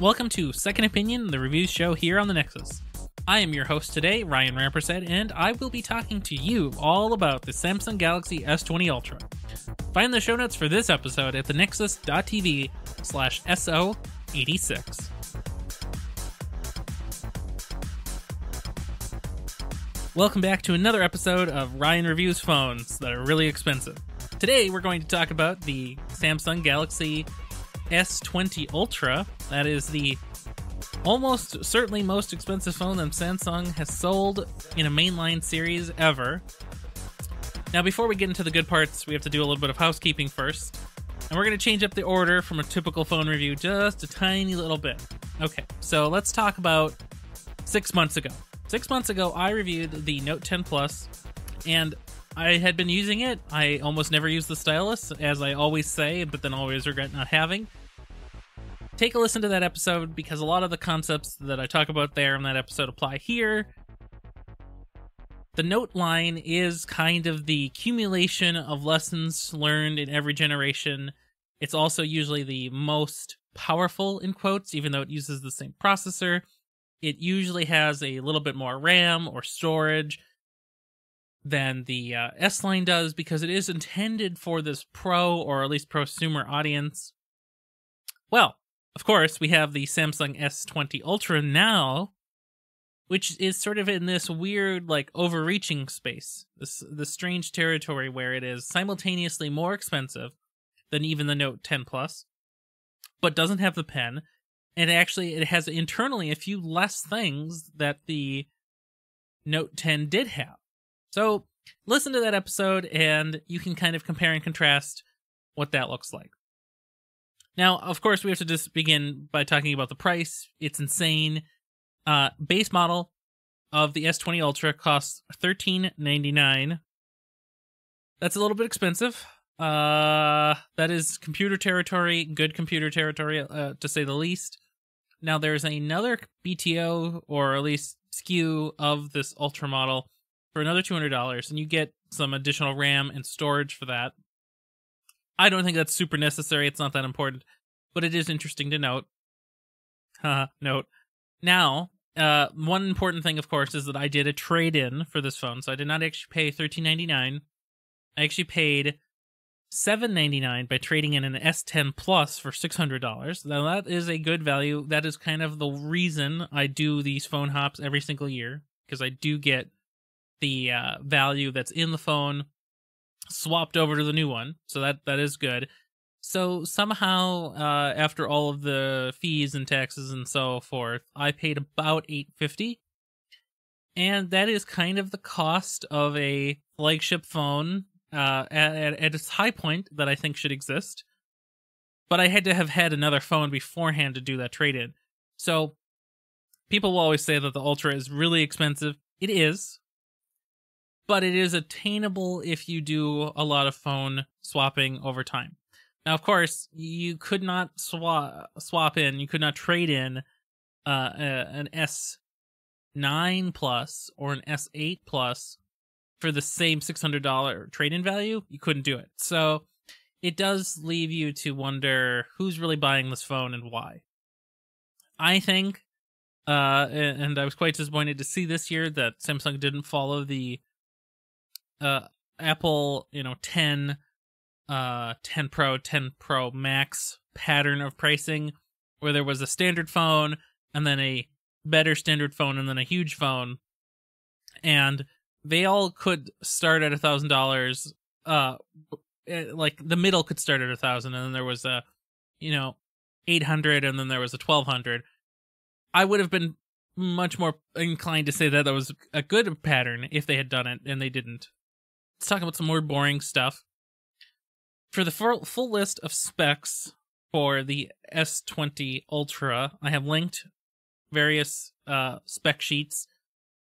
Welcome to Second Opinion, the reviews show here on the Nexus. I am your host today, Ryan Rampersad, and I will be talking to you all about the Samsung Galaxy S20 Ultra. Find the show notes for this episode at thenexus.tv slash SO86. Welcome back to another episode of Ryan Reviews Phones that are really expensive. Today we're going to talk about the Samsung Galaxy S20 Ultra. That is the almost certainly most expensive phone that Samsung has sold in a mainline series ever. Now, before we get into the good parts, we have to do a little bit of housekeeping first. And we're going to change up the order from a typical phone review just a tiny little bit. Okay, so let's talk about six months ago. Six months ago, I reviewed the Note 10 Plus, and I had been using it. I almost never use the stylus, as I always say, but then always regret not having. Take a listen to that episode because a lot of the concepts that I talk about there in that episode apply here. The note line is kind of the accumulation of lessons learned in every generation. It's also usually the most powerful, in quotes, even though it uses the same processor it usually has a little bit more RAM or storage than the uh, S line does because it is intended for this pro or at least prosumer audience. Well, of course, we have the Samsung S20 Ultra now, which is sort of in this weird, like, overreaching space, this the strange territory where it is simultaneously more expensive than even the Note 10 Plus, but doesn't have the pen, and actually it has internally a few less things that the Note 10 did have. So listen to that episode and you can kind of compare and contrast what that looks like. Now, of course, we have to just begin by talking about the price. It's insane. Uh, base model of the S20 Ultra costs $13.99. That's a little bit expensive. Uh, that is computer territory, good computer territory, uh, to say the least. Now there's another BTO or at least SKU of this Ultra model for another $200 and you get some additional RAM and storage for that. I don't think that's super necessary. It's not that important, but it is interesting to note. Note. Now, uh, one important thing, of course, is that I did a trade in for this phone. So I did not actually pay $13.99. I actually paid 799 by trading in an S10 Plus for $600. Now that is a good value. That is kind of the reason I do these phone hops every single year because I do get the uh, value that's in the phone swapped over to the new one. So that that is good. So somehow uh, after all of the fees and taxes and so forth, I paid about 850 and that is kind of the cost of a flagship phone uh, at, at its high point that I think should exist. But I had to have had another phone beforehand to do that trade in. So people will always say that the Ultra is really expensive. It is. But it is attainable if you do a lot of phone swapping over time. Now, of course, you could not swap swap in, you could not trade in uh, an S9 Plus or an S8 Plus for the same $600 trade-in value, you couldn't do it. So it does leave you to wonder who's really buying this phone and why. I think, uh, and I was quite disappointed to see this year that Samsung didn't follow the uh, Apple, you know, 10, uh, 10 Pro, 10 Pro Max pattern of pricing, where there was a standard phone and then a better standard phone and then a huge phone. And they all could start at a thousand dollars. Uh, eh, like the middle could start at a thousand, and then there was a, you know, eight hundred, and then there was a twelve hundred. I would have been much more inclined to say that that was a good pattern if they had done it, and they didn't. Let's talk about some more boring stuff. For the full, list of specs for the S20 Ultra, I have linked various uh, spec sheets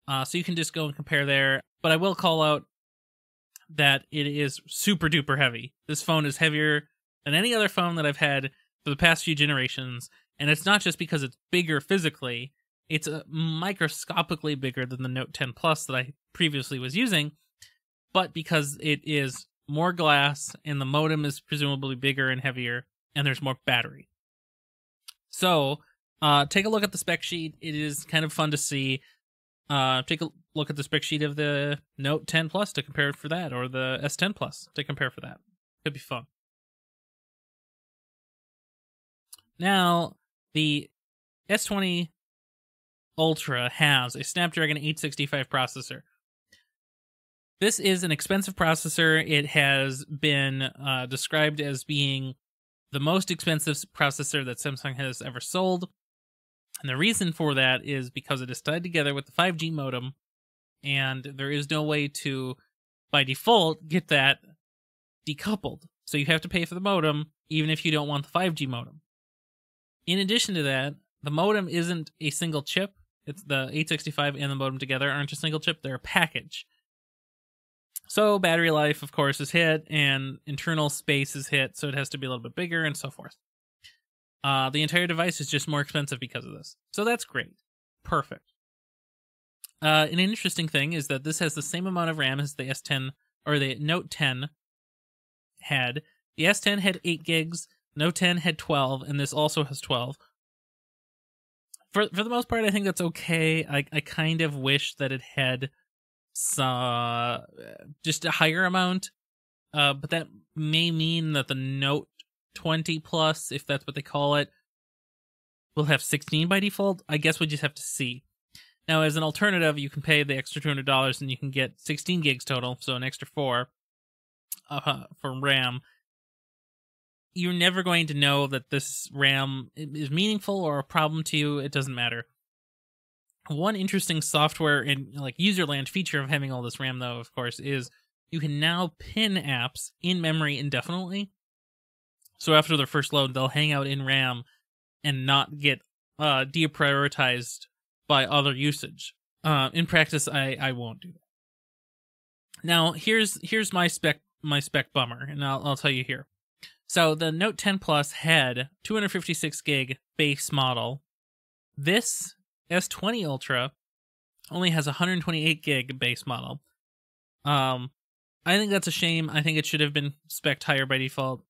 uh, so you can just go and compare there. But I will call out that it is super duper heavy. This phone is heavier than any other phone that I've had for the past few generations. And it's not just because it's bigger physically, it's uh, microscopically bigger than the Note 10 Plus that I previously was using, but because it is more glass and the modem is presumably bigger and heavier, and there's more battery. So, Uh, take a look at the spec sheet. It is kind of fun to see. Uh, take a look at the spec sheet of the Note 10 Plus to compare for that, or the S10 Plus to compare for that. Could be fun. Now, the S20 Ultra has a Snapdragon 865 processor. This is an expensive processor. It has been uh, described as being the most expensive processor that Samsung has ever sold. And the reason for that is because it is tied together with the 5G modem, and there is no way to, by default, get that decoupled. So you have to pay for the modem, even if you don't want the 5G modem. In addition to that, the modem isn't a single chip. It's the 865 and the modem together aren't a single chip, they're a package. So battery life, of course, is hit, and internal space is hit, so it has to be a little bit bigger, and so forth. Uh, the entire device is just more expensive because of this. So that's great. Perfect. Uh, an interesting thing is that this has the same amount of RAM as the S10 or the Note 10 had. The S10 had 8 gigs, Note 10 had 12, and this also has 12. For for the most part, I think that's okay. I I kind of wish that it had some just a higher amount, uh, but that may mean that the Note 20 plus, if that's what they call it, will have 16 by default. I guess we just have to see. Now, as an alternative, you can pay the extra $200 and you can get 16 gigs total, so an extra four uh, for RAM you're never going to know that this RAM is meaningful or a problem to you. It doesn't matter. One interesting software and like userland feature of having all this RAM, though, of course, is you can now pin apps in memory indefinitely. So after their first load, they'll hang out in RAM and not get uh, deprioritized by other usage. Uh, in practice, I, I won't do that. Now here's here's my spec my spec bummer, and I'll I'll tell you here. So the Note 10 Plus had 256 gig base model. This S20 Ultra only has 128 gig base model. Um, I think that's a shame. I think it should have been spec higher by default.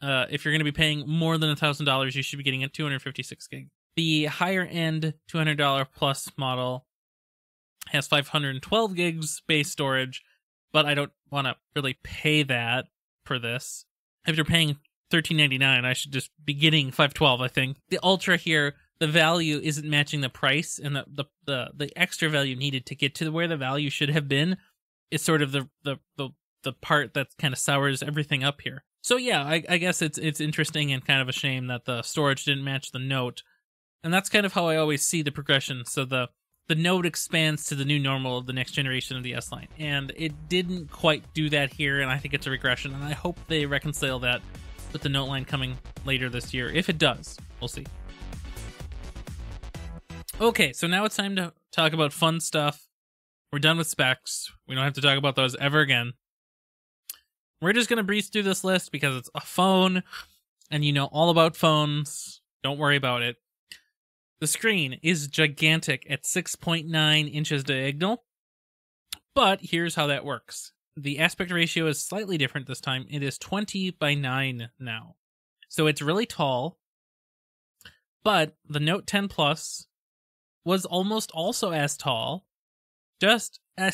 Uh, if you're going to be paying more than a thousand dollars, you should be getting a 256 gig. The higher end $200 plus model has 512 gigs base storage, but I don't want to really pay that for this if you're paying thirteen ninety nine, I should just be getting five twelve. I think the Ultra here, the value isn't matching the price, and the, the the the extra value needed to get to where the value should have been is sort of the the the, the part that kind of sours everything up here. So yeah, I, I guess it's it's interesting and kind of a shame that the storage didn't match the Note, and that's kind of how I always see the progression. So the the Note expands to the new normal of the next generation of the S line. And it didn't quite do that here, and I think it's a regression, and I hope they reconcile that with the Note line coming later this year. If it does, we'll see. Okay, so now it's time to talk about fun stuff. We're done with specs. We don't have to talk about those ever again. We're just going to breeze through this list because it's a phone, and you know all about phones. Don't worry about it. The screen is gigantic at 6.9 inches diagonal, but here's how that works. The aspect ratio is slightly different this time. It is 20 by 9 now. So it's really tall, but the Note 10 Plus was almost also as tall, just a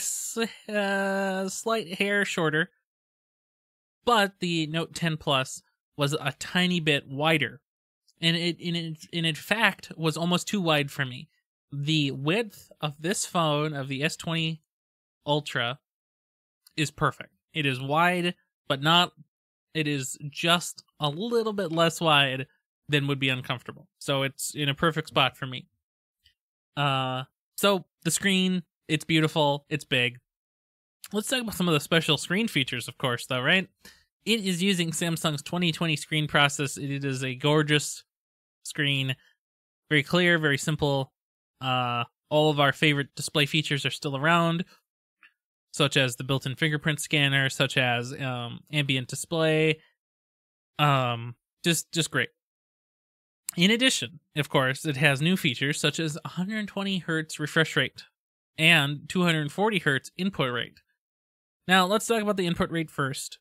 uh, slight hair shorter, but the Note 10 Plus was a tiny bit wider and it in in in fact was almost too wide for me. The width of this phone of the S20 Ultra is perfect. It is wide, but not. It is just a little bit less wide than would be uncomfortable. So it's in a perfect spot for me. Uh, so the screen, it's beautiful, it's big. Let's talk about some of the special screen features, of course, though, right? It is using Samsung's 2020 screen process. It is a gorgeous screen. Very clear, very simple. Uh, all of our favorite display features are still around, such as the built-in fingerprint scanner, such as um, ambient display. Um, just just great. In addition, of course, it has new features such as 120 hertz refresh rate and 240 hertz input rate. Now, let's talk about the input rate first.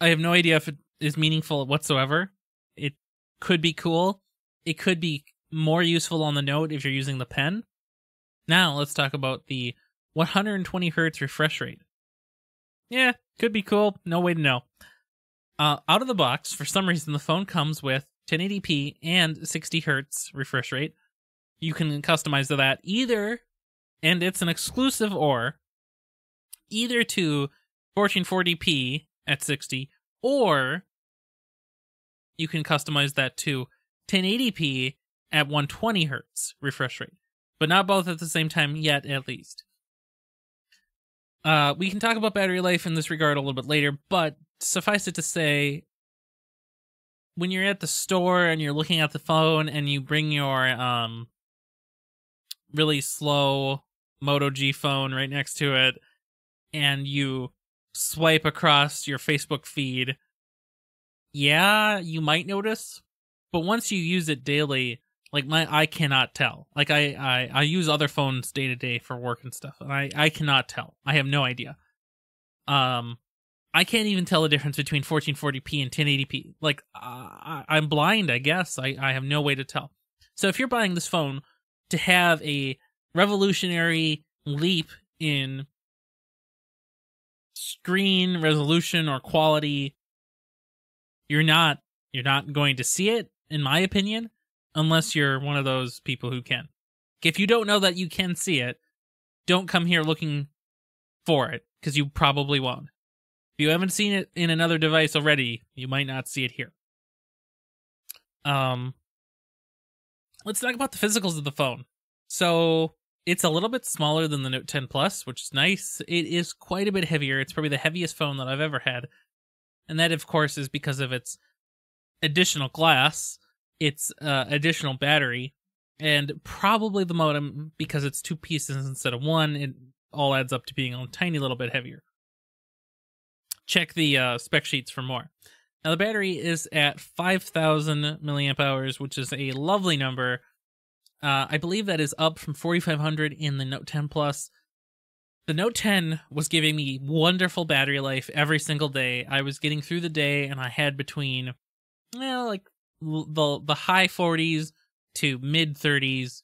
I have no idea if it is meaningful whatsoever. It could be cool. It could be more useful on the note if you're using the pen. Now let's talk about the 120 hertz refresh rate. Yeah, could be cool. No way to know. Uh, out of the box, for some reason, the phone comes with 1080p and 60 hertz refresh rate. You can customize to that either, and it's an exclusive or either to 1440p at 60 or you can customize that to 1080p at 120 hertz refresh rate, but not both at the same time yet, at least. Uh, we can talk about battery life in this regard a little bit later, but suffice it to say, when you're at the store and you're looking at the phone and you bring your um really slow Moto G phone right next to it and you swipe across your Facebook feed, yeah, you might notice, but once you use it daily, like my I cannot tell. Like I I, I use other phones day to day for work and stuff, and I I cannot tell. I have no idea. Um, I can't even tell the difference between 1440p and 1080p. Like uh, I'm blind, I guess. I I have no way to tell. So if you're buying this phone to have a revolutionary leap in screen resolution or quality, you're not you're not going to see it in my opinion unless you're one of those people who can. If you don't know that you can see it, don't come here looking for it because you probably won't. If you haven't seen it in another device already, you might not see it here. Um let's talk about the physicals of the phone. So, it's a little bit smaller than the Note 10 Plus, which is nice. It is quite a bit heavier. It's probably the heaviest phone that I've ever had. And that of course is because of its additional glass its uh, additional battery and probably the modem because it's two pieces instead of one it all adds up to being a tiny little bit heavier check the uh, spec sheets for more. Now the battery is at 5000 milliamp hours which is a lovely number. Uh, i believe that is up from 4500 in the note 10 plus. The note 10 was giving me wonderful battery life every single day. I was getting through the day and i had between well like the the high 40s to mid 30s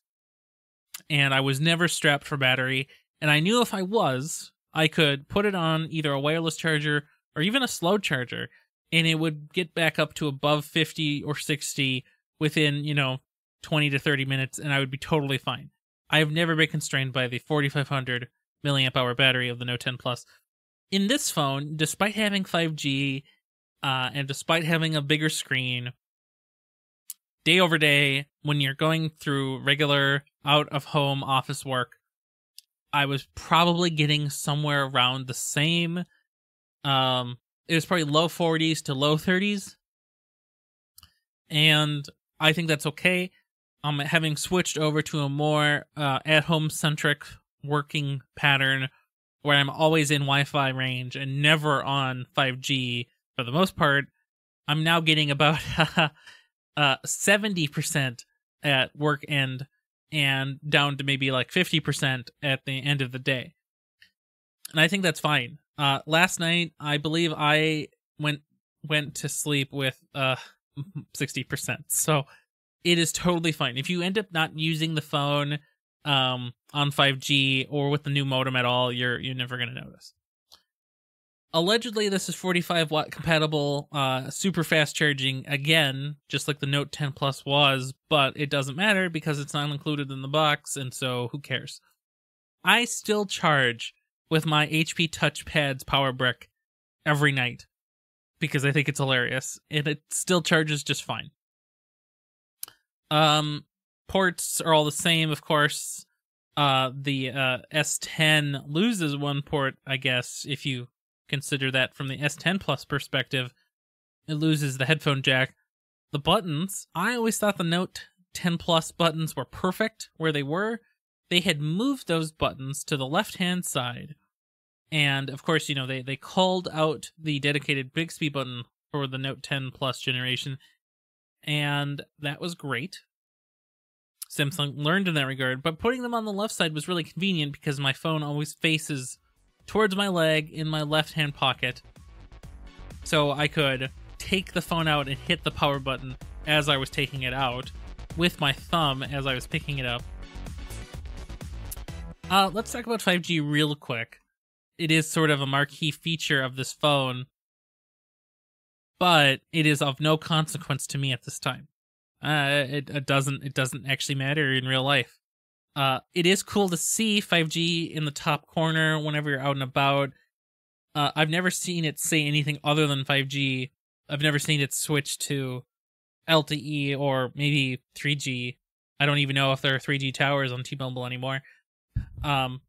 and I was never strapped for battery. And I knew if I was I could put it on either a wireless charger or even a slow charger and it would get back up to above 50 or 60 within, you know, 20 to 30 minutes and I would be totally fine. I have never been constrained by the 4500 milliamp hour battery of the Note 10 Plus. In this phone, despite having 5G uh, and despite having a bigger screen, day over day when you're going through regular out of home office work i was probably getting somewhere around the same um it was probably low 40s to low 30s and i think that's okay um having switched over to a more uh, at home centric working pattern where i'm always in wi-fi range and never on 5g for the most part i'm now getting about uh 70% at work end and down to maybe like 50% at the end of the day. And I think that's fine. Uh last night I believe I went went to sleep with uh 60%. So it is totally fine. If you end up not using the phone um on 5G or with the new modem at all, you're you're never going to notice allegedly this is 45 watt compatible uh super fast charging again just like the note 10 plus was but it doesn't matter because it's not included in the box and so who cares i still charge with my hp touchpad's power brick every night because i think it's hilarious and it still charges just fine um ports are all the same of course uh the uh s10 loses one port i guess if you consider that from the S10 Plus perspective, it loses the headphone jack. The buttons, I always thought the Note 10 Plus buttons were perfect where they were. They had moved those buttons to the left hand side. And of course, you know, they, they called out the dedicated Bixby button for the Note 10 Plus generation. And that was great. Samsung learned in that regard, but putting them on the left side was really convenient because my phone always faces towards my leg in my left hand pocket so I could take the phone out and hit the power button as I was taking it out with my thumb as I was picking it up. Uh, let's talk about 5G real quick. It is sort of a marquee feature of this phone, but it is of no consequence to me at this time. Uh, it, it doesn't it doesn't actually matter in real life. Uh, it is cool to see 5G in the top corner whenever you're out and about. Uh, I've never seen it say anything other than 5G. I've never seen it switch to LTE or maybe 3G. I don't even know if there are 3G towers on T-Mobile anymore. Um,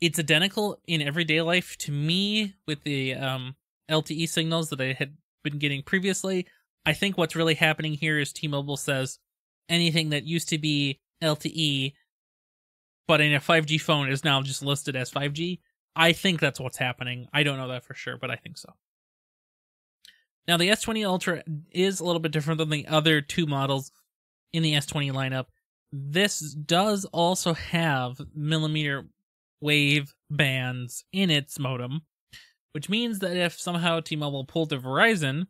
it's identical in everyday life to me with the um, LTE signals that I had been getting previously. I think what's really happening here is T-Mobile says anything that used to be LTE, but in a 5G phone is now just listed as 5G. I think that's what's happening. I don't know that for sure, but I think so. Now, the S20 Ultra is a little bit different than the other two models in the S20 lineup. This does also have millimeter wave bands in its modem, which means that if somehow T-Mobile pulled to Verizon,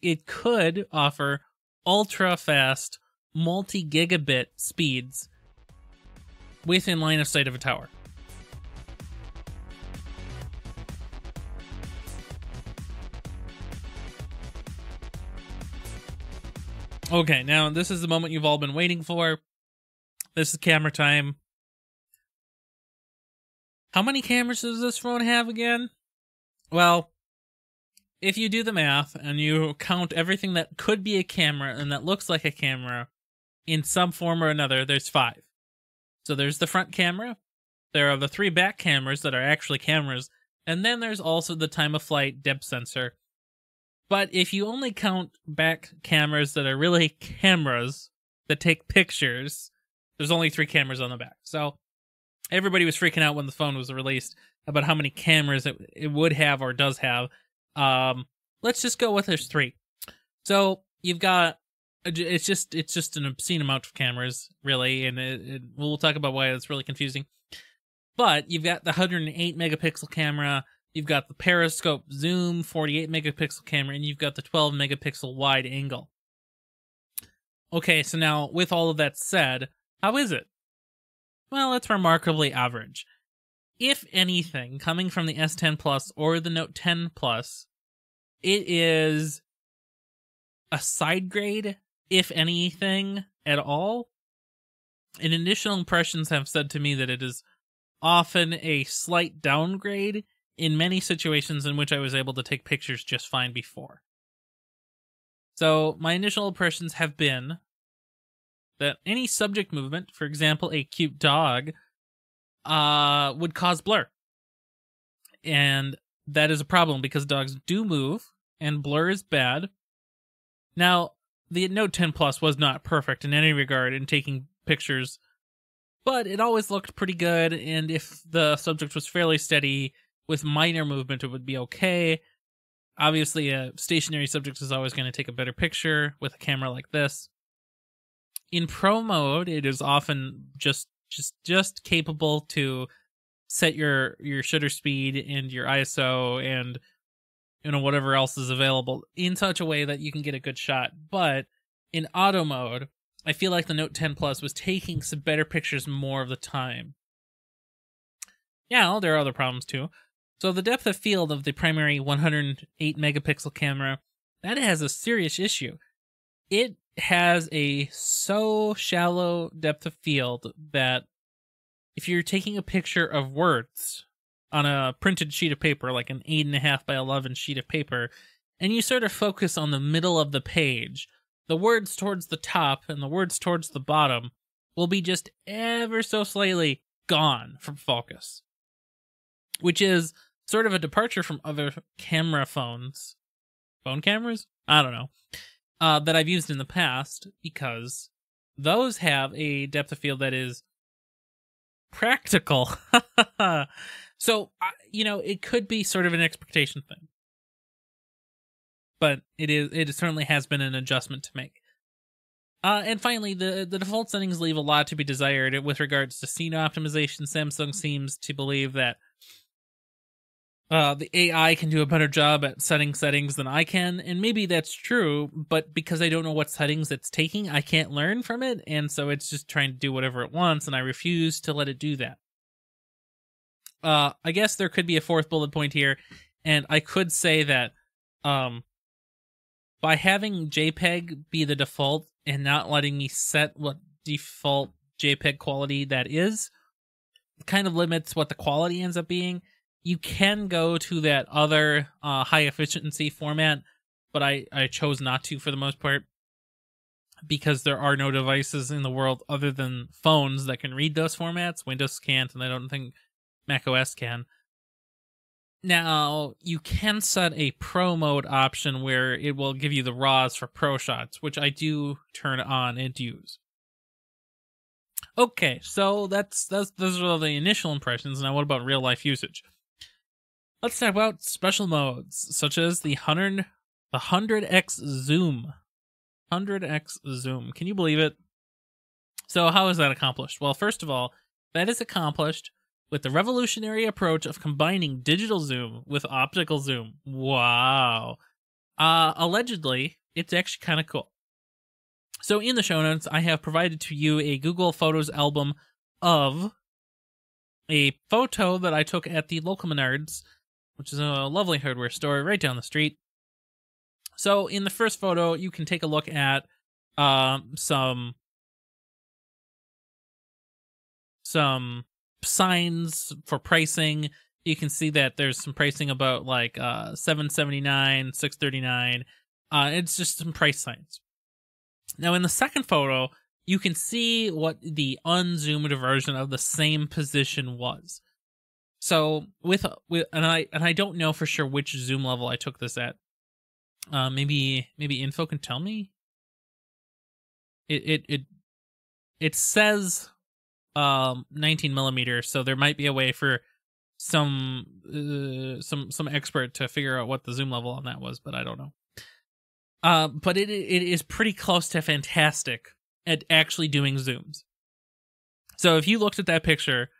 it could offer ultra fast multi gigabit speeds within line of sight of a tower. Okay, now this is the moment you've all been waiting for. This is camera time. How many cameras does this phone have again? Well, if you do the math and you count everything that could be a camera and that looks like a camera in some form or another, there's five. So there's the front camera, there are the three back cameras that are actually cameras, and then there's also the time of flight depth sensor, but if you only count back cameras that are really cameras that take pictures, there's only three cameras on the back. So everybody was freaking out when the phone was released about how many cameras it, it would have or does have. Um, let's just go with there's three. So you've got it's just it's just an obscene amount of cameras really, and it, it, we'll talk about why it's really confusing. But you've got the 108 megapixel camera, You've got the periscope zoom 48 megapixel camera, and you've got the 12 megapixel wide angle. Okay, so now with all of that said, how is it? Well, it's remarkably average. If anything, coming from the S10 Plus or the Note 10 Plus, it is a side grade, if anything at all. And initial impressions have said to me that it is often a slight downgrade in many situations in which I was able to take pictures just fine before. So, my initial impressions have been that any subject movement, for example, a cute dog, uh, would cause blur. And that is a problem because dogs do move and blur is bad. Now, the Note 10 Plus was not perfect in any regard in taking pictures, but it always looked pretty good. And if the subject was fairly steady, with minor movement, it would be okay. Obviously, a stationary subject is always going to take a better picture with a camera like this. In pro mode, it is often just just just capable to set your your shutter speed and your ISO and you know whatever else is available in such a way that you can get a good shot. But in auto mode, I feel like the Note 10 Plus was taking some better pictures more of the time. Yeah, there are other problems too. So the depth of field of the primary 108 megapixel camera, that has a serious issue. It has a so shallow depth of field that if you're taking a picture of words on a printed sheet of paper, like an eight and a half by eleven sheet of paper, and you sort of focus on the middle of the page, the words towards the top and the words towards the bottom will be just ever so slightly gone from focus. Which is sort of a departure from other camera phones, phone cameras. I don't know uh, that I've used in the past because those have a depth of field that is practical. so you know, it could be sort of an expectation thing, but it is. It certainly has been an adjustment to make. Uh, and finally, the, the default settings leave a lot to be desired with regards to scene optimization. Samsung seems to believe that uh, the AI can do a better job at setting settings than I can, and maybe that's true. But because I don't know what settings it's taking, I can't learn from it, and so it's just trying to do whatever it wants, and I refuse to let it do that. Uh, I guess there could be a fourth bullet point here, and I could say that, um, by having JPEG be the default and not letting me set what default JPEG quality that is, kind of limits what the quality ends up being you can go to that other uh, high efficiency format, but I, I chose not to for the most part because there are no devices in the world other than phones that can read those formats. Windows can't, and I don't think Mac OS can. Now, you can set a pro mode option where it will give you the RAWs for pro shots, which I do turn on and use. Okay, so that's that's those are the initial impressions. Now, what about real life usage? Let's talk about special modes, such as the 100, the 100x zoom. 100x zoom. Can you believe it? So, how is that accomplished? Well, first of all, that is accomplished with the revolutionary approach of combining digital zoom with optical zoom. Wow. Uh, allegedly, it's actually kind of cool. So, in the show notes, I have provided to you a Google Photos album of a photo that I took at the local Menards which is a lovely hardware store right down the street. So in the first photo, you can take a look at um, some some signs for pricing. You can see that there's some pricing about like uh 779, 639. Uh it's just some price signs. Now in the second photo, you can see what the unzoomed version of the same position was. So with with and I and I don't know for sure which zoom level I took this at. Uh, maybe maybe info can tell me. It it it it says um 19 millimeter, so there might be a way for some uh, some some expert to figure out what the zoom level on that was, but I don't know. Uh, but it it is pretty close to fantastic at actually doing zooms. So if you looked at that picture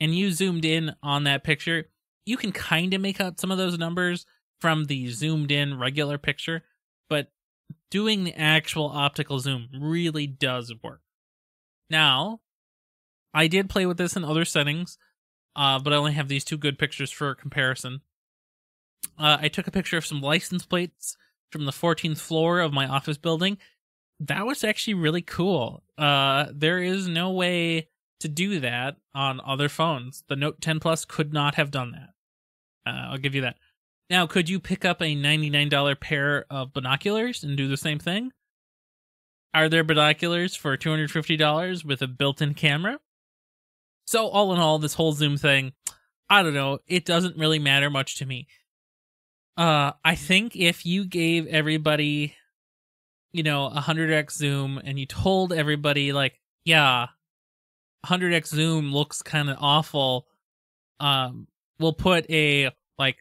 and you zoomed in on that picture, you can kind of make out some of those numbers from the zoomed in regular picture, but doing the actual optical zoom really does work. Now, I did play with this in other settings, uh, but I only have these two good pictures for comparison. Uh, I took a picture of some license plates from the 14th floor of my office building. That was actually really cool. Uh, there is no way to do that on other phones. The Note 10 Plus could not have done that. Uh, I'll give you that. Now, could you pick up a $99 pair of binoculars and do the same thing? Are there binoculars for $250 with a built in camera? So, all in all, this whole Zoom thing, I don't know, it doesn't really matter much to me. Uh, I think if you gave everybody, you know, a 100x zoom and you told everybody, like, yeah, 100x zoom looks kind of awful, um, we'll put a like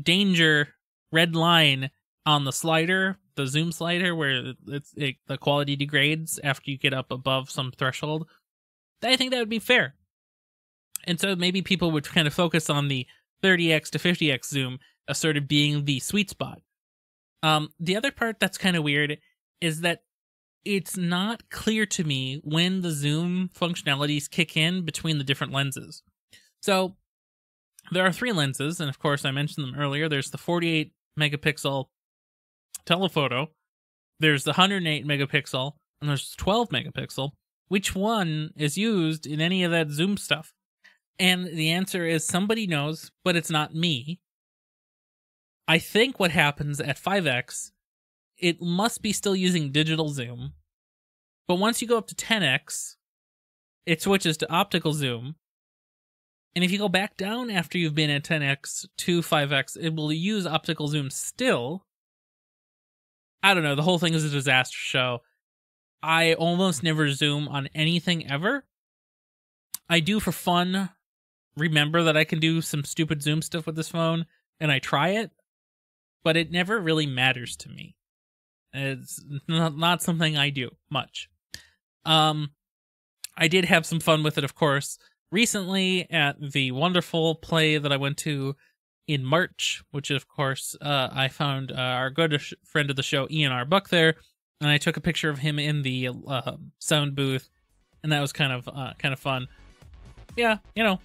danger red line on the slider, the zoom slider, where it's it, the quality degrades after you get up above some threshold. I think that would be fair. And so maybe people would kind of focus on the 30x to 50x zoom as sort of being the sweet spot. Um, the other part that's kind of weird is that it's not clear to me when the zoom functionalities kick in between the different lenses. So there are three lenses, and of course, I mentioned them earlier. There's the 48 megapixel telephoto, there's the 108 megapixel, and there's 12 megapixel. Which one is used in any of that zoom stuff? And the answer is somebody knows, but it's not me. I think what happens at 5x it must be still using digital zoom. But once you go up to 10x, it switches to optical zoom. And if you go back down after you've been at 10x to 5x, it will use optical zoom still. I don't know. The whole thing is a disaster show. I almost never zoom on anything ever. I do for fun remember that I can do some stupid zoom stuff with this phone, and I try it, but it never really matters to me. It's not, not something I do much. Um, I did have some fun with it, of course, recently at the wonderful play that I went to in March, which of course uh, I found uh, our good friend of the show, Ian R. Buck, there, and I took a picture of him in the uh, sound booth, and that was kind of uh, kind of fun. Yeah, you know,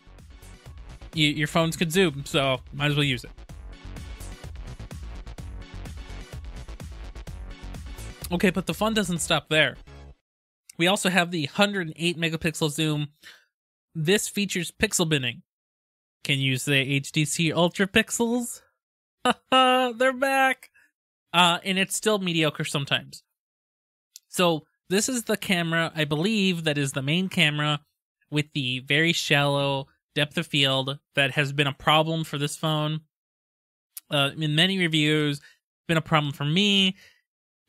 you, your phones could zoom, so might as well use it. Okay, but the fun doesn't stop there. We also have the 108 megapixel zoom. This features pixel binning. Can you say HTC Ultra Pixels? They're back! Uh, and it's still mediocre sometimes. So, this is the camera, I believe, that is the main camera with the very shallow depth of field that has been a problem for this phone. Uh, in many reviews, been a problem for me.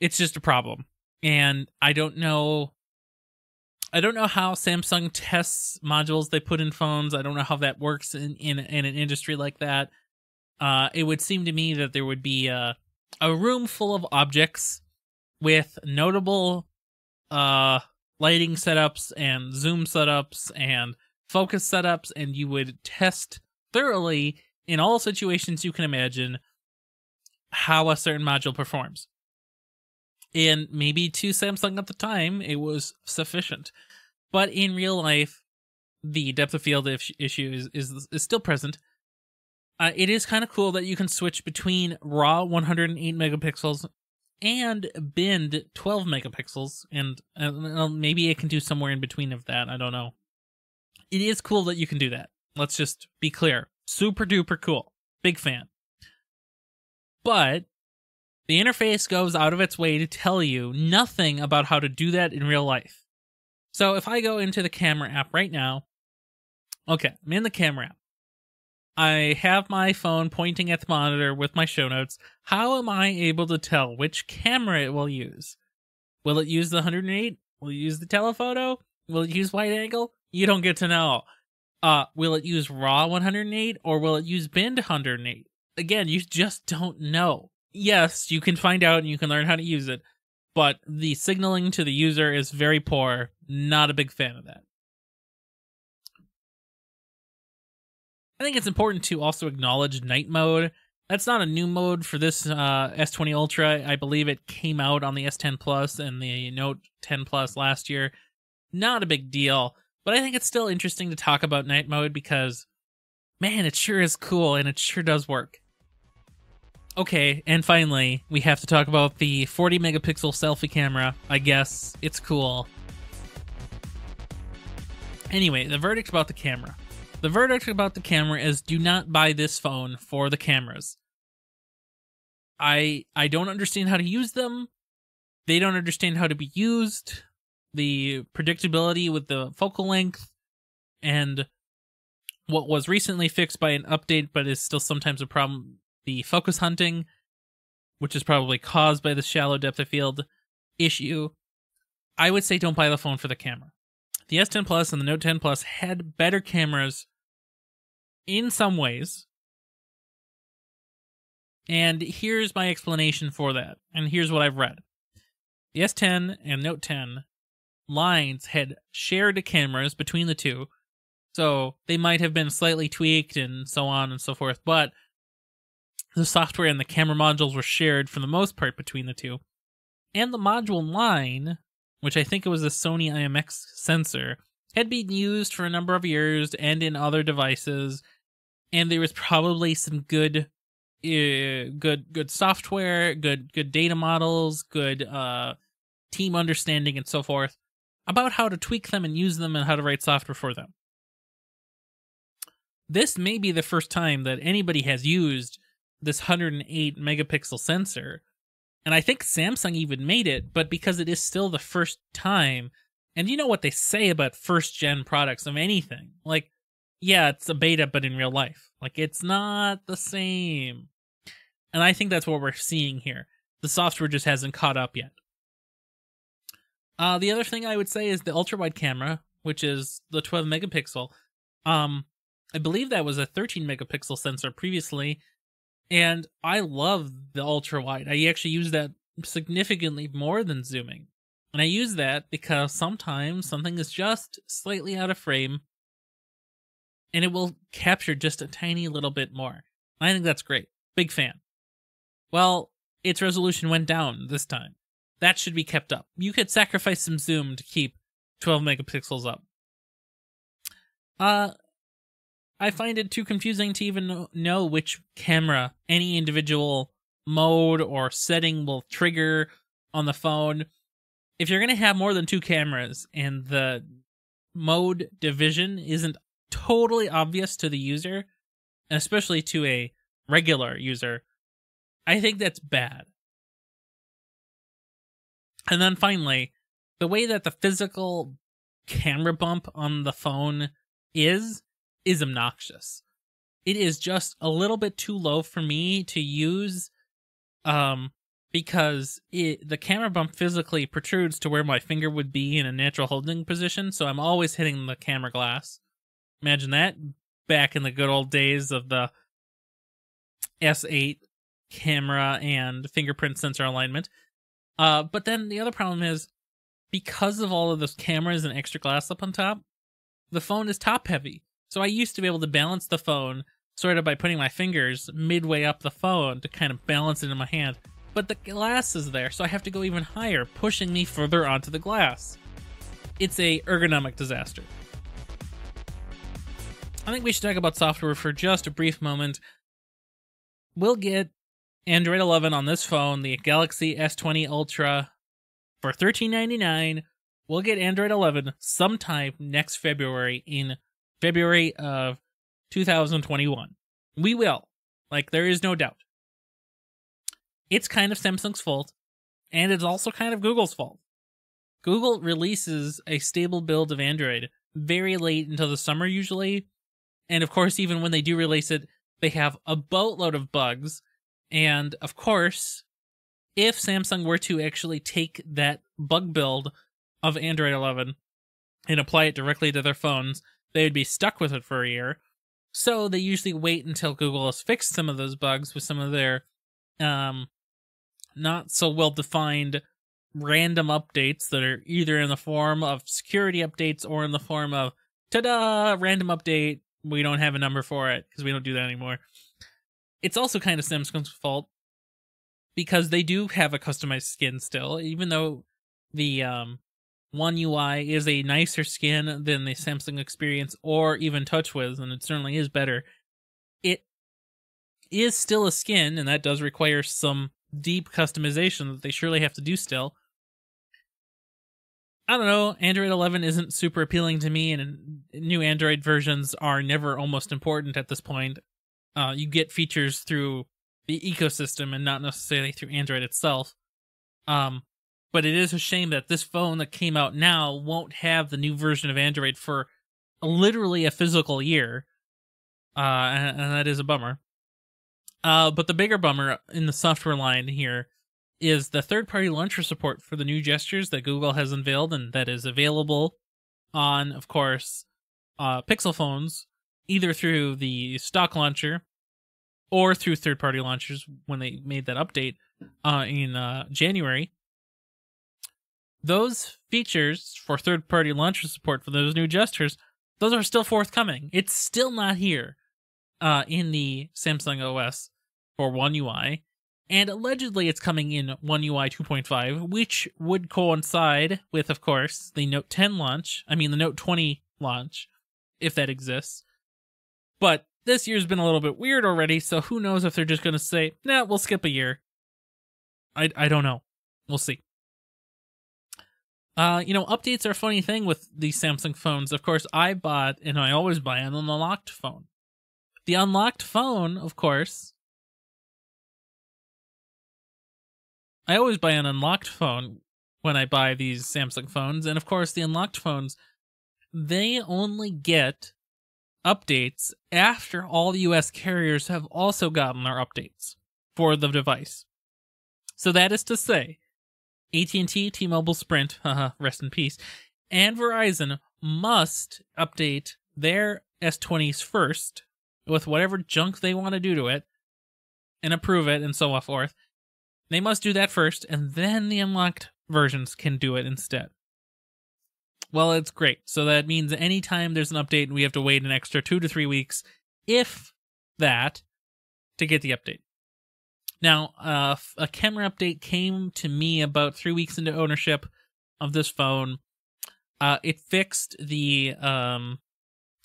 It's just a problem. And I don't know I don't know how Samsung tests modules they put in phones. I don't know how that works in in, in an industry like that. Uh, it would seem to me that there would be a, a room full of objects with notable uh, lighting setups and zoom setups and focus setups, and you would test thoroughly in all situations you can imagine how a certain module performs and maybe to Samsung at the time it was sufficient. But in real life, the depth of field issue is is, is still present. Uh, it is kind of cool that you can switch between raw 108 megapixels and binned 12 megapixels, and uh, maybe it can do somewhere in between of that. I don't know. It is cool that you can do that. Let's just be clear. Super duper cool. Big fan. But the interface goes out of its way to tell you nothing about how to do that in real life. So if I go into the camera app right now, okay, I'm in the camera app. I have my phone pointing at the monitor with my show notes. How am I able to tell which camera it will use? Will it use the 108? Will it use the telephoto? Will it use wide angle? You don't get to know. Uh, will it use raw 108 or will it use binned 108? Again, you just don't know yes, you can find out and you can learn how to use it, but the signaling to the user is very poor. Not a big fan of that. I think it's important to also acknowledge night mode. That's not a new mode for this uh, S20 Ultra. I believe it came out on the S10 Plus and the Note 10 Plus last year. Not a big deal, but I think it's still interesting to talk about night mode because, man, it sure is cool and it sure does work. Okay, and finally, we have to talk about the 40 megapixel selfie camera. I guess it's cool. Anyway, the verdict about the camera. The verdict about the camera is do not buy this phone for the cameras. I I don't understand how to use them. They don't understand how to be used. The predictability with the focal length and what was recently fixed by an update but is still sometimes a problem the focus hunting, which is probably caused by the shallow depth of field issue, I would say don't buy the phone for the camera. The S10 Plus and the Note 10 Plus had better cameras in some ways. And here's my explanation for that. And here's what I've read. The S10 and Note 10 lines had shared cameras between the two. So they might have been slightly tweaked and so on and so forth, but the software and the camera modules were shared for the most part between the two. And the module line, which I think it was a Sony IMX sensor, had been used for a number of years and in other devices. And there was probably some good uh, good good software, good good data models, good uh team understanding and so forth about how to tweak them and use them and how to write software for them. This may be the first time that anybody has used this 108 megapixel sensor. And I think Samsung even made it, but because it is still the first time, and you know what they say about first gen products of anything. Like, yeah, it's a beta, but in real life. Like, it's not the same. And I think that's what we're seeing here. The software just hasn't caught up yet. Uh, the other thing I would say is the ultra wide camera, which is the 12 megapixel. Um, I believe that was a 13 megapixel sensor previously, and I love the ultra wide. I actually use that significantly more than zooming. And I use that because sometimes something is just slightly out of frame and it will capture just a tiny little bit more. I think that's great. Big fan. Well, its resolution went down this time. That should be kept up. You could sacrifice some zoom to keep 12 megapixels up. Uh, I find it too confusing to even know which camera any individual mode or setting will trigger on the phone. If you're going to have more than two cameras and the mode division isn't totally obvious to the user, especially to a regular user, I think that's bad. And then finally, the way that the physical camera bump on the phone is is obnoxious. It is just a little bit too low for me to use um because it the camera bump physically protrudes to where my finger would be in a natural holding position, so I'm always hitting the camera glass. Imagine that back in the good old days of the S8 camera and fingerprint sensor alignment. Uh, but then the other problem is because of all of those cameras and extra glass up on top, the phone is top heavy. So I used to be able to balance the phone sort of by putting my fingers midway up the phone to kind of balance it in my hand. But the glass is there, so I have to go even higher, pushing me further onto the glass. It's a ergonomic disaster. I think we should talk about software for just a brief moment. We'll get Android 11 on this phone, the Galaxy S20 Ultra, for $13.99. We'll get Android 11 sometime next February in February of 2021. We will. Like, there is no doubt. It's kind of Samsung's fault, and it's also kind of Google's fault. Google releases a stable build of Android very late into the summer, usually. And of course, even when they do release it, they have a boatload of bugs and of course, if Samsung were to actually take that bug build of Android 11 and apply it directly to their phones, they would be stuck with it for a year. So they usually wait until Google has fixed some of those bugs with some of their um, not so well defined random updates that are either in the form of security updates or in the form of ta-da random update we don't have a number for it because we don't do that anymore it's also kind of Samsung's fault because they do have a customized skin still, even though the um, One UI is a nicer skin than the Samsung Experience or even TouchWiz, and it certainly is better. It is still a skin, and that does require some deep customization that they surely have to do still. I don't know. Android 11 isn't super appealing to me, and new Android versions are never almost important at this point uh, you get features through the ecosystem and not necessarily through Android itself. Um, but it is a shame that this phone that came out now won't have the new version of Android for literally a physical year. Uh, and, and that is a bummer. Uh, but the bigger bummer in the software line here is the third party launcher support for the new gestures that Google has unveiled and that is available on, of course, uh, Pixel phones either through the stock launcher or through third party launchers when they made that update uh, in uh, January. Those features for third party launcher support for those new gestures, those are still forthcoming. It's still not here uh, in the Samsung OS for One UI. And allegedly it's coming in One UI 2.5, which would coincide with, of course, the Note 10 launch. I mean, the Note 20 launch, if that exists. But this year's been a little bit weird already, so who knows if they're just going to say, nah, we'll skip a year. I, I don't know. We'll see. Uh, you know, updates are a funny thing with these Samsung phones. Of course, I bought, and I always buy an unlocked phone. The unlocked phone, of course, I always buy an unlocked phone when I buy these Samsung phones. And of course, the unlocked phones, they only get updates after all the US carriers have also gotten their updates for the device. So that is to say, AT&T, T-Mobile, Sprint, haha, rest in peace, and Verizon must update their S20s first with whatever junk they want to do to it and approve it and so forth. They must do that first, and then the unlocked versions can do it instead. Well, it's great. So that means anytime there's an update and we have to wait an extra two to three weeks, if that, to get the update. Now, uh, a camera update came to me about three weeks into ownership of this phone. Uh, it fixed the um,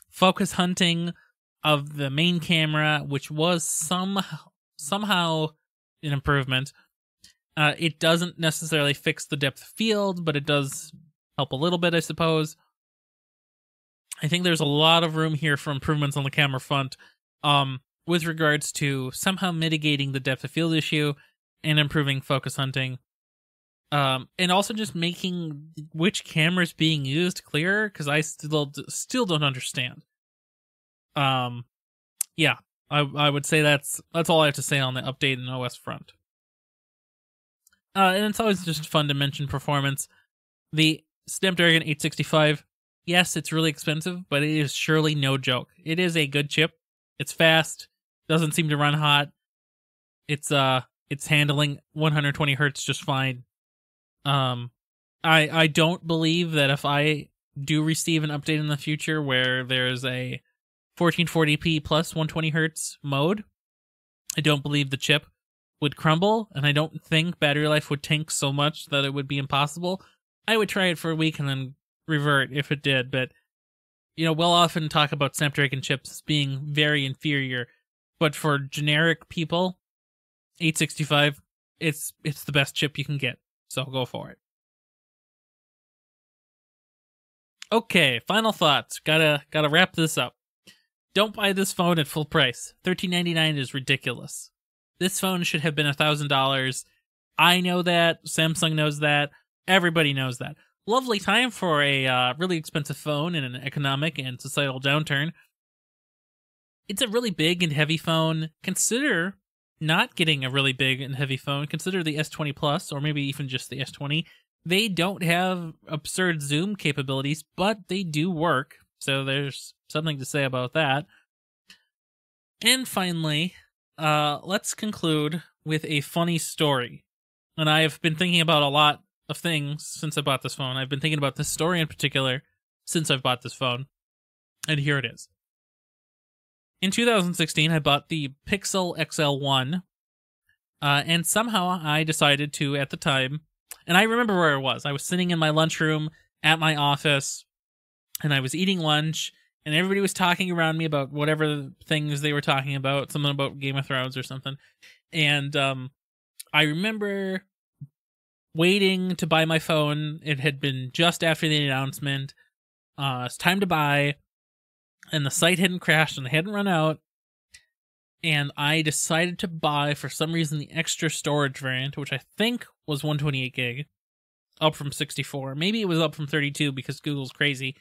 focus hunting of the main camera, which was some somehow an improvement. Uh, it doesn't necessarily fix the depth field, but it does help a little bit, I suppose. I think there's a lot of room here for improvements on the camera front. Um, with regards to somehow mitigating the depth of field issue and improving focus hunting. Um, and also just making which cameras being used clearer because I still still don't understand. Um, yeah, I I would say that's that's all I have to say on the update in OS front. Uh, and it's always just fun to mention performance. The Snapdragon 865, yes, it's really expensive, but it is surely no joke. It is a good chip. It's fast doesn't seem to run hot. It's uh it's handling 120 hertz just fine. Um I I don't believe that if I do receive an update in the future where there's a 1440p plus 120 hertz mode, I don't believe the chip would crumble, and I don't think battery life would tank so much that it would be impossible. I would try it for a week and then revert if it did, but you know, we'll often talk about Snapdragon chips being very inferior but for generic people, 865, it's it's the best chip you can get. So go for it. Okay, final thoughts. Gotta gotta wrap this up. Don't buy this phone at full price. Thirteen ninety nine is ridiculous. This phone should have been a thousand dollars. I know that. Samsung knows that. Everybody knows that. Lovely time for a uh, really expensive phone in an economic and societal downturn it's a really big and heavy phone. Consider not getting a really big and heavy phone. Consider the S20 Plus or maybe even just the S20. They don't have absurd zoom capabilities, but they do work. So there's something to say about that. And finally, uh, let's conclude with a funny story. And I have been thinking about a lot of things since I bought this phone. I've been thinking about this story in particular since I've bought this phone. And here it is. In 2016, I bought the Pixel XL1, uh, and somehow I decided to, at the time, and I remember where I was. I was sitting in my lunchroom at my office, and I was eating lunch, and everybody was talking around me about whatever things they were talking about, something about Game of Thrones or something. And um, I remember waiting to buy my phone. It had been just after the announcement. Uh, it's time to buy and the site hadn't crashed and they hadn't run out. And I decided to buy, for some reason, the extra storage variant, which I think was 128 gig, up from 64. Maybe it was up from 32 because Google's crazy.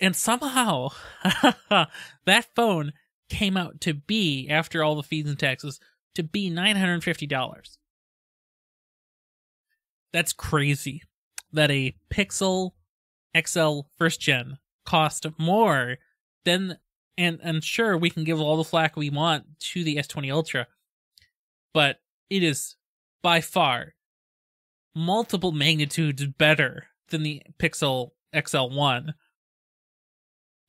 And somehow, that phone came out to be, after all the fees and taxes, to be $950. That's crazy. That a Pixel XL first gen cost more, then and and sure we can give all the flack we want to the S20 Ultra, but it is by far multiple magnitudes better than the Pixel XL1.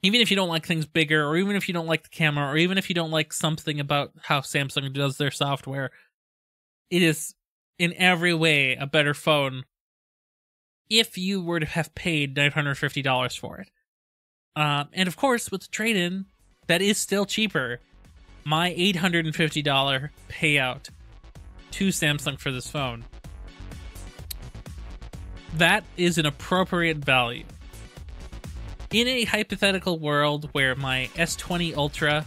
Even if you don't like things bigger, or even if you don't like the camera, or even if you don't like something about how Samsung does their software, it is in every way a better phone if you were to have paid $950 for it. Um, and of course, with the trade in, that is still cheaper. My $850 payout to Samsung for this phone. That is an appropriate value. In a hypothetical world where my S20 Ultra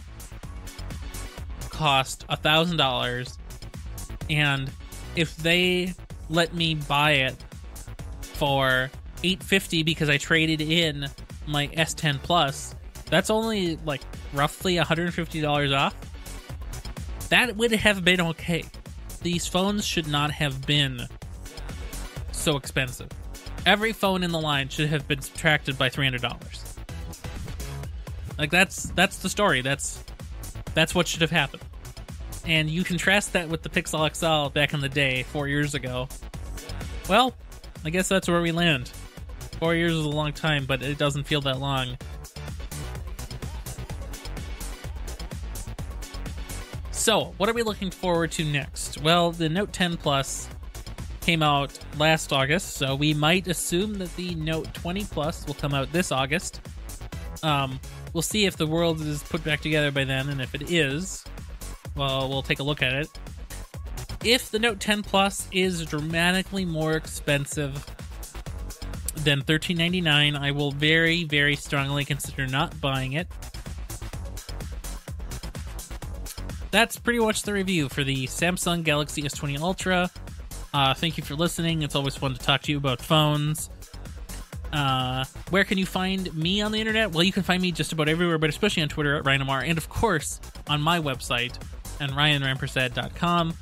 cost $1,000, and if they let me buy it for 850 because I traded in my S10 Plus, that's only like roughly $150 off. That would have been okay. These phones should not have been so expensive. Every phone in the line should have been subtracted by $300. Like that's that's the story. That's that's what should have happened. And you contrast that with the Pixel XL back in the day, 4 years ago. Well, I guess that's where we land. Four years is a long time, but it doesn't feel that long. So, what are we looking forward to next? Well, the Note 10 Plus came out last August, so we might assume that the Note 20 Plus will come out this August. Um, we'll see if the world is put back together by then, and if it is, well, we'll take a look at it. If the Note 10 Plus is dramatically more expensive than $13.99, I will very, very strongly consider not buying it. That's pretty much the review for the Samsung Galaxy S20 Ultra. Uh, thank you for listening. It's always fun to talk to you about phones. Uh, where can you find me on the internet? Well, you can find me just about everywhere, but especially on Twitter at Ryan Amar, and of course on my website at ryanrampersad.com.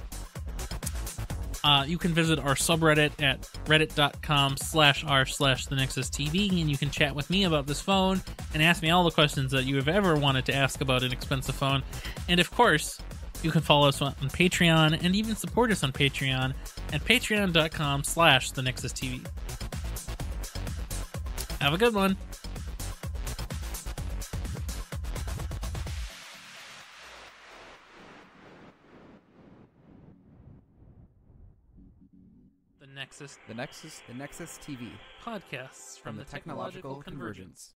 Uh, you can visit our subreddit at reddit.com slash r slash the nexus tv and you can chat with me about this phone and ask me all the questions that you have ever wanted to ask about an expensive phone. And of course you can follow us on patreon and even support us on patreon at patreon.com slash the nexus tv have a good one nexus The Nexus, the Nexus TV podcasts from, from the Technological Convergence.